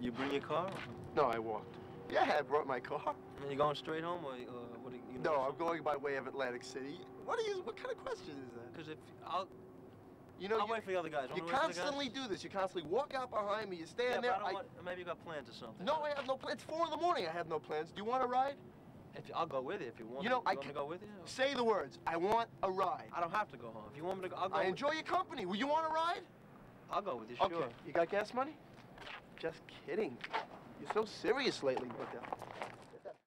You bring your car? No, I walked. Yeah, I brought my car. And you going straight home, or uh, what? Are you, you No, I'm going by way of Atlantic City. What are you? What kind of question is that? Because if I'll, You know, I'll you, wait for the other guys. you Wanna wait for the guys? constantly do this. You constantly walk out behind me. You stand Yeah, there. I I- don't want, maybe you got plans or something. no, I have no plans. It's four in the morning. I have no plans. Do you want a ride? If, I'll go with you if you want. You know, me. I want can- go with you. Say the words. I want a ride. I don't have to go home. If you want me to go, I'll go. I enjoy your company. Will you want a ride? I'll go with you. Sure. Okay. You got gas money? Just kidding. You're so serious lately, Miguel.